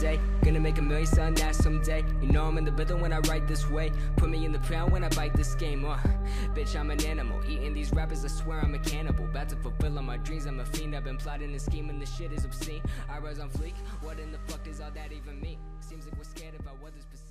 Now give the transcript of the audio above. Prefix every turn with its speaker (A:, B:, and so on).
A: Gonna make a million son that someday. You know I'm in the building when I write this way. Put me in the pound when I bite this game. Uh, bitch, I'm an animal. Eating these rappers, I swear I'm a cannibal. About to fulfill all my dreams, I'm a fiend. I've been plotting and scheming, this shit is obscene. I rise on fleek, what in the fuck does all that even mean? Seems like we're scared about how others perceive.